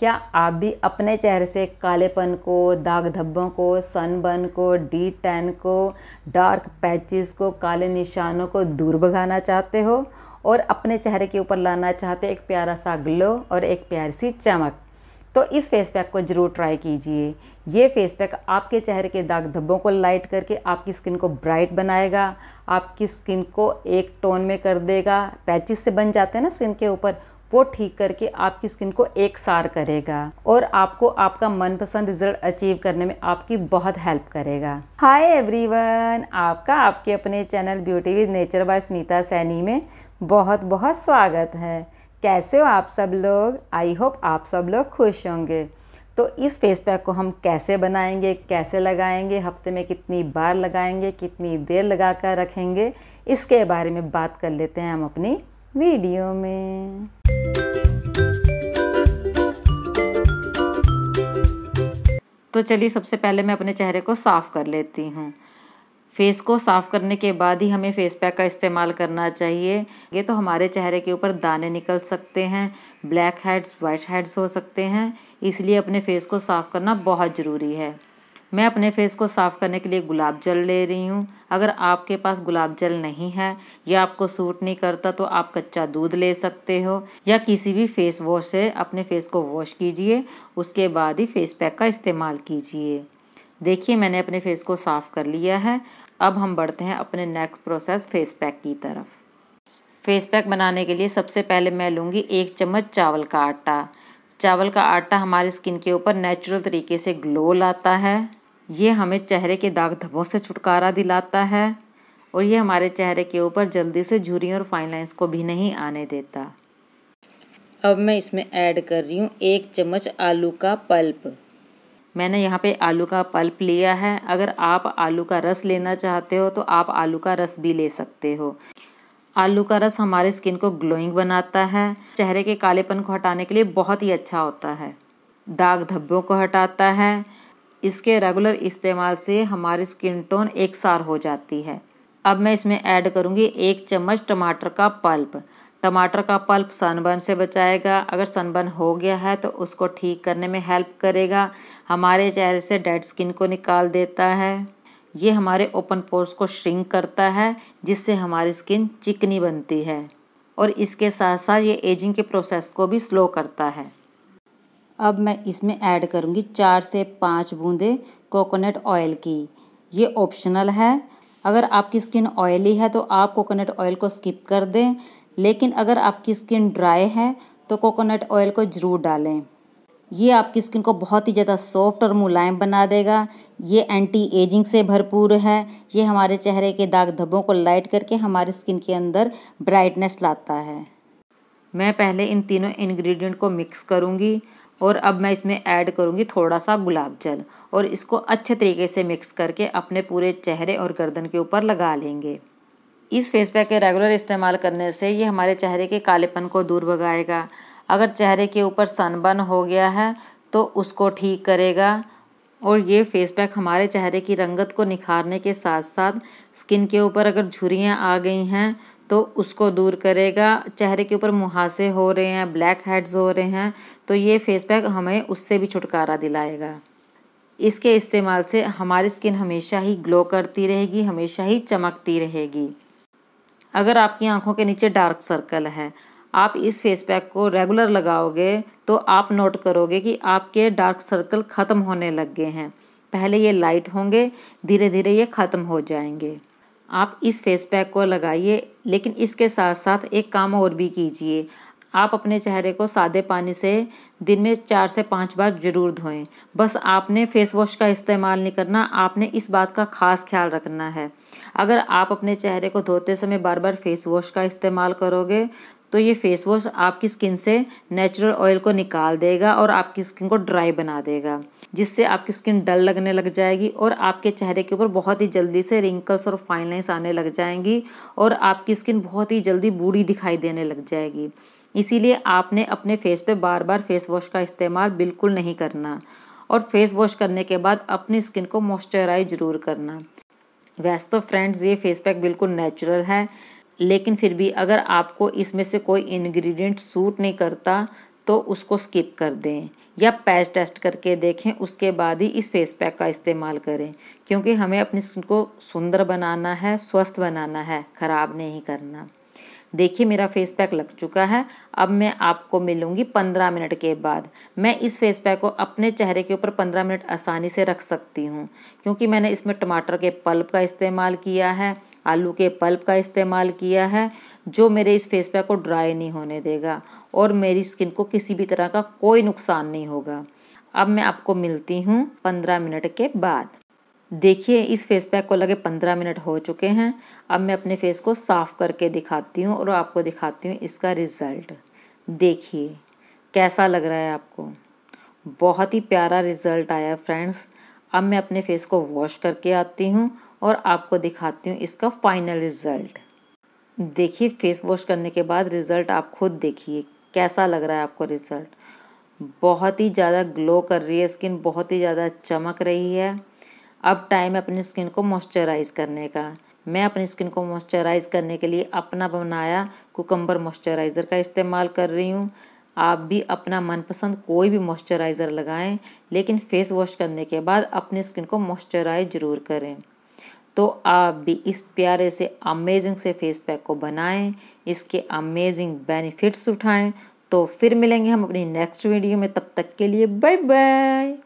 क्या आप भी अपने चेहरे से कालेपन को दाग धब्बों को, सनबर्न को डी टैन को, डार्क पैचेस को, काले निशानों को दूर भगाना चाहते हो? और अपने चेहरे के ऊपर लाना चाहते एक प्यारा सा ग्लो और एक प्यारी सी चमक। तो इस फेस पैक को ज़रूर ट्राई कीजिए। ये फेस पैक आपके चेहरे के दाग धब्बों को लाइट करके आपकी स्किन को ब्राइट बनाएगा। आपकी स्किन को एक टोन में कर देगा। पैचिस से बन जाते हैं ना स्किन के ऊपर वो ठीक करके आपकी स्किन को एक सार करेगा और आपको आपका मनपसंद रिज़ल्ट अचीव करने में आपकी बहुत हेल्प करेगा। हाय एवरीवन आपका आपके अपने channel beauty with nature by Sunita Saini में बहुत बहुत स्वागत है। कैसे हो आप सब लोग? आई होप आप सब लोग खुश होंगे। तो इस फेस पैक को हम कैसे बनाएँगे, कैसे लगाएँगे, हफ़्ते में कितनी बार लगाएँगे, कितनी देर लगा कर रखेंगे, इसके बारे में बात कर लेते हैं हम अपनी वीडियो में। तो चलिए सबसे पहले मैं अपने चेहरे को साफ़ कर लेती हूँ। फेस को साफ़ करने के बाद ही हमें फेस पैक का इस्तेमाल करना चाहिए। ये तो हमारे चेहरे के ऊपर दाने निकल सकते हैं, ब्लैक हेड्स वाइट हेड्स हो सकते हैं, इसलिए अपने फेस को साफ़ करना बहुत ज़रूरी है। मैं अपने फेस को साफ़ करने के लिए गुलाब जल ले रही हूँ। अगर आपके पास गुलाब जल नहीं है या आपको सूट नहीं करता तो आप कच्चा दूध ले सकते हो या किसी भी फेस वॉश से अपने फेस को वॉश कीजिए। उसके बाद ही फेस पैक का इस्तेमाल कीजिए। देखिए, मैंने अपने फेस को साफ़ कर लिया है। अब हम बढ़ते हैं अपने नेक्स्ट प्रोसेस फेस पैक की तरफ़। फेस पैक बनाने के लिए सबसे पहले मैं लूँगी एक चम्मच चावल का आटा। चावल का आटा हमारे स्किन के ऊपर नेचुरल तरीके से ग्लो लाता है। ये हमें चेहरे के दाग धब्बों से छुटकारा दिलाता है और ये हमारे चेहरे के ऊपर जल्दी से झुरियों और फाइन लाइन्स को भी नहीं आने देता। अब मैं इसमें ऐड कर रही हूँ एक चम्मच आलू का पल्प। मैंने यहाँ पे आलू का पल्प लिया है। अगर आप आलू का रस लेना चाहते हो तो आप आलू का रस भी ले सकते हो। आलू का रस हमारे स्किन को ग्लोइंग बनाता है। चेहरे के कालेपन को हटाने के लिए बहुत ही अच्छा होता है। दाग धब्बों को हटाता है। इसके रेगुलर इस्तेमाल से हमारी स्किन टोन एक सार हो जाती है। अब मैं इसमें ऐड करूँगी एक चम्मच टमाटर का पल्प। टमाटर का पल्प सनबर्न से बचाएगा। अगर सनबर्न हो गया है तो उसको ठीक करने में हेल्प करेगा। हमारे चेहरे से डेड स्किन को निकाल देता है। ये हमारे ओपन पोर्स को श्रिंक करता है, जिससे हमारी स्किन चिकनी बनती है। और इसके साथ साथ ये एजिंग के प्रोसेस को भी स्लो करता है। अब मैं इसमें ऐड करूँगी चार से पाँच बूंदे कोकोनट ऑयल की। ये ऑप्शनल है। अगर आपकी स्किन ऑयली है तो आप कोकोनट ऑयल को स्किप कर दें। लेकिन अगर आपकी स्किन ड्राई है तो कोकोनट ऑयल को ज़रूर डालें। ये आपकी स्किन को बहुत ही ज़्यादा सॉफ्ट और मुलायम बना देगा। ये एंटी एजिंग से भरपूर है। ये हमारे चेहरे के दाग धब्बों को लाइट करके हमारे स्किन के अंदर ब्राइटनेस लाता है। मैं पहले इन तीनों इंग्रेडिएंट को मिक्स करूँगी और अब मैं इसमें ऐड करूँगी थोड़ा सा गुलाब जल और इसको अच्छे तरीके से मिक्स करके अपने पूरे चेहरे और गर्दन के ऊपर लगा लेंगे। इस फेस पैक के रेगुलर इस्तेमाल करने से ये हमारे चेहरे के कालेपन को दूर भगाएगा। अगर चेहरे के ऊपर सनबर्न हो गया है तो उसको ठीक करेगा। और ये फेस पैक हमारे चेहरे की रंगत को निखारने के साथ साथ स्किन के ऊपर अगर झुरियाँ आ गई हैं तो उसको दूर करेगा। चेहरे के ऊपर मुहासे हो रहे हैं ब्लैक हेड्स हो रहे हैं तो ये फेस पैक हमें उससे भी छुटकारा दिलाएगा। इसके इस्तेमाल से हमारी स्किन हमेशा ही ग्लो करती रहेगी, हमेशा ही चमकती रहेगी। अगर आपकी आँखों के नीचे डार्क सर्कल है आप इस फेस पैक को रेगुलर लगाओगे तो आप नोट करोगे कि आपके डार्क सर्कल ख़त्म होने लग गए हैं। पहले ये लाइट होंगे धीरे धीरे ये ख़त्म हो जाएँगे। आप इस फेस पैक को लगाइए, लेकिन इसके साथ साथ एक काम और भी कीजिए। आप अपने चेहरे को सादे पानी से दिन में चार से पाँच बार ज़रूर धोएँ। बस आपने फेस वॉश का इस्तेमाल नहीं करना, आपने इस बात का खास ख्याल रखना है। अगर आप अपने चेहरे को धोते समय बार बार फेस वॉश का इस्तेमाल करोगे तो ये फेस वॉश आपकी स्किन से नेचुरल ऑयल को निकाल देगा और आपकी स्किन को ड्राई बना देगा, जिससे आपकी स्किन डल लगने लग जाएगी और आपके चेहरे के ऊपर बहुत ही जल्दी से रिंकल्स और फाइन लाइन्स आने लग जाएँगी और आपकी स्किन बहुत ही जल्दी बूढ़ी दिखाई देने लग जाएगी। इसीलिए आपने अपने फेस पे बार बार फेस वॉश का इस्तेमाल बिल्कुल नहीं करना और फेस वॉश करने के बाद अपनी स्किन को मॉइस्चराइज ज़रूर करना। वैसे तो फ्रेंड्स ये फेस पैक बिल्कुल नेचुरल है। लेकिन फिर भी अगर आपको इसमें से कोई इंग्रेडिएंट सूट नहीं करता तो उसको स्किप कर दें या पैच टेस्ट करके देखें, उसके बाद ही इस फेस पैक का इस्तेमाल करें। क्योंकि हमें अपनी स्किन को सुंदर बनाना है, स्वस्थ बनाना है, ख़राब नहीं करना। देखिए, मेरा फेस पैक लग चुका है। अब मैं आपको मिलूँगी पंद्रह मिनट के बाद। मैं इस फेस पैक को अपने चेहरे के ऊपर पंद्रह मिनट आसानी से रख सकती हूँ। क्योंकि मैंने इसमें टमाटर के पल्प का इस्तेमाल किया है आलू के पल्प का इस्तेमाल किया है, जो मेरे इस फेस पैक को ड्राई नहीं होने देगा और मेरी स्किन को किसी भी तरह का कोई नुकसान नहीं होगा। अब मैं आपको मिलती हूँ पंद्रह मिनट के बाद। देखिए, इस फेस पैक को लगे पंद्रह मिनट हो चुके हैं। अब मैं अपने फेस को साफ़ करके दिखाती हूँ और आपको दिखाती हूँ इसका रिज़ल्ट देखिए, कैसा लग रहा है आपको? बहुत ही प्यारा रिज़ल्ट आया फ्रेंड्स अब मैं अपने फेस को वॉश करके आती हूँ और आपको दिखाती हूँ इसका फाइनल रिज़ल्ट देखिए फेस वॉश करने के बाद रिज़ल्ट आप खुद देखिए, कैसा लग रहा है आपको रिज़ल्ट बहुत ही ज़्यादा ग्लो कर रही है स्किन बहुत ही ज़्यादा चमक रही है। अब टाइम है अपनी स्किन को मॉइस्चराइज़ करने का। मैं अपनी स्किन को मॉइस्चराइज़ करने के लिए अपना बनाया कुकम्बर मॉइस्चराइज़र का इस्तेमाल कर रही हूँ। आप भी अपना मनपसंद कोई भी मॉइस्चराइज़र लगाएँ, लेकिन फेस वॉश करने के बाद अपनी स्किन को मॉइस्चराइज ज़रूर करें। तो आप भी इस प्यारे से अमेजिंग से फेस पैक को बनाएँ, इसके अमेजिंग बेनिफिट्स उठाएँ। तो फिर मिलेंगे हम अपनी नेक्स्ट वीडियो में, तब तक के लिए बाय बाय